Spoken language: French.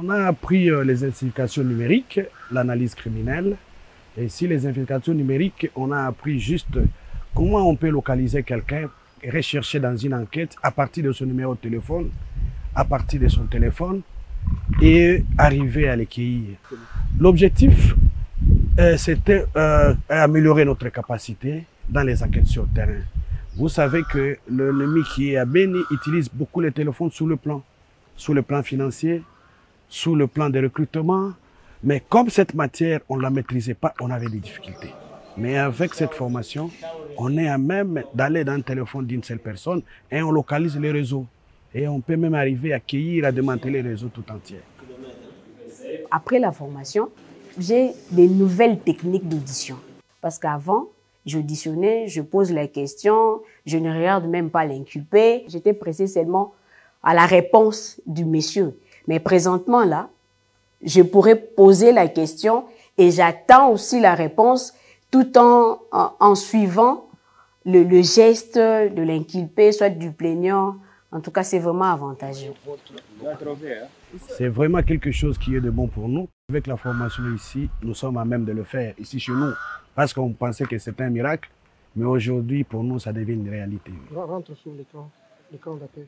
On a appris euh, les investigations numériques, l'analyse criminelle. Et ici, les investigations numériques, on a appris juste comment on peut localiser quelqu'un, rechercher dans une enquête à partir de son numéro de téléphone, à partir de son téléphone, et arriver à l'écueillir. L'objectif, euh, c'était euh, améliorer notre capacité dans les enquêtes sur le terrain. Vous savez que l'ennemi qui est à Beni utilise beaucoup les téléphones sous le plan, sous le plan financier, sous le plan de recrutement. Mais comme cette matière, on ne la maîtrisait pas, on avait des difficultés. Mais avec cette formation, on est à même d'aller dans le téléphone d'une seule personne et on localise les réseaux. Et on peut même arriver à cueillir, à démanteler les réseaux tout entiers. Après la formation, j'ai des nouvelles techniques d'audition. Parce qu'avant, j'auditionnais, je pose la question, je ne regarde même pas l'inculpé. J'étais pressé seulement à la réponse du monsieur. Mais présentement, là, je pourrais poser la question et j'attends aussi la réponse tout en, en, suivant le, le, geste de l'inculpé, soit du plaignant. En tout cas, c'est vraiment avantageux. C'est vraiment quelque chose qui est de bon pour nous. Avec la formation ici, nous sommes à même de le faire, ici chez nous, parce qu'on pensait que c'était un miracle. Mais aujourd'hui, pour nous, ça devient une réalité. Rentre sur d'appel.